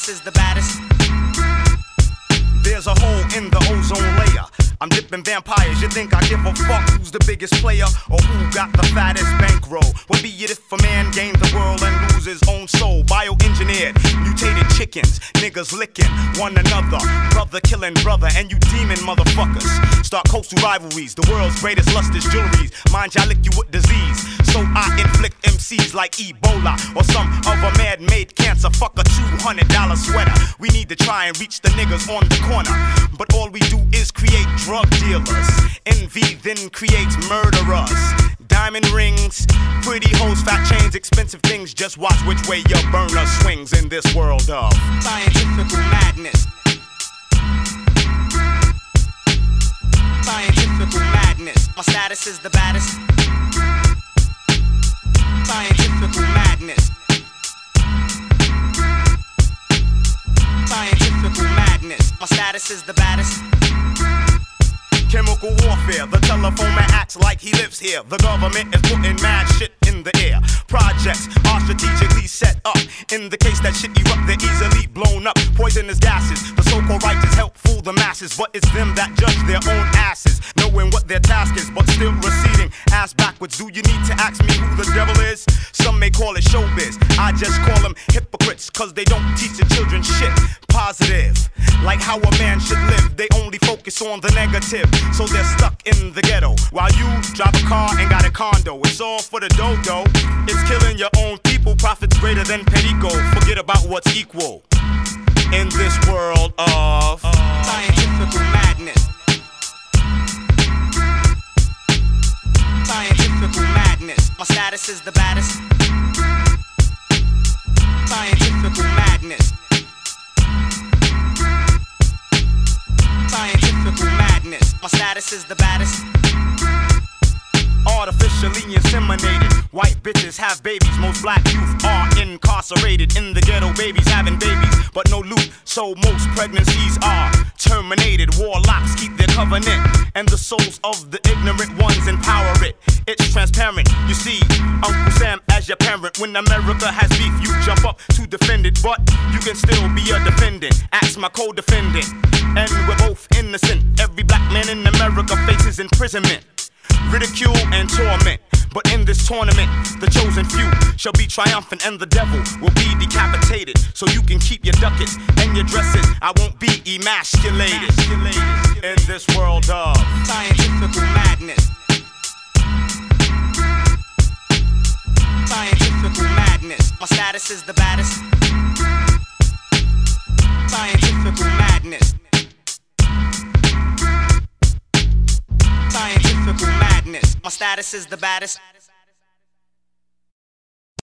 status is the baddest. There's a hole in the ozone layer. I'm dipping vampires. You think I give a fuck who's the biggest player or who got the fattest bankroll? What be it if a man gains the world and loses his own soul? Bioengineered, mutated chickens, niggas licking one another, brother killing brother, and you demon motherfuckers. Start coastal rivalries, the world's greatest lust is jewelries. Mind y'all lick you with disease, so I inflict MCs like Ebola or some other man-made cancer. Fuck a $200 sweater. We need to try and reach the niggas on the corner, but all we do is create drug dealers. Envy then creates murderers. Diamond rings, pretty hoes, fat chains, expensive things. Just watch which way your burner swings in this world of Scientifical madness. Scientifical madness. My status is the baddest. Chemical warfare, the telephone man acts like he lives here. The government is putting mad shit in the air. Projects are strategically set up. In the case that shit erupt, they're easily blown up. Poisonous gases, the so-called righteous help fool the masses, but it's them that judge their own asses, knowing what their task is, but still receding ass backwards. Do you need to ask me who the devil is? Some may call it showbiz. I just call them hypocrites, cause they don't teach the children shit positive. Like how a man should live, they only focus on the negative. So they're stuck in the ghetto. While you drive a car and got a condo, it's all for the dodo. It's killing your own people, profits greater than Perico. Forget about what's equal in this world of Scientifical madness. Scientifical madness. My status is the baddest. Scientifical madness. Is the baddest. artificially inseminated. White bitches have babies. Most black youth are incarcerated in the ghetto. Babies having babies, but no loot. So most pregnancies are terminated. Warlocks keep their covenant, and the souls of the ignorant ones empower it. It's transparent. You see, your parent. When America has beef, you jump up to defend it, but you can still be a defendant. Ask my co-defendant, and we're both innocent. Every black man in America faces imprisonment ridicule and torment. But in this tournament, the chosen few shall be triumphant and the devil will be decapitated. So you can keep your ducats and your dresses. I won't be emasculated in this world of Scientifical madness. Madness. My status is the baddest. Scientifical madness. Scientifical madness. My status is the baddest.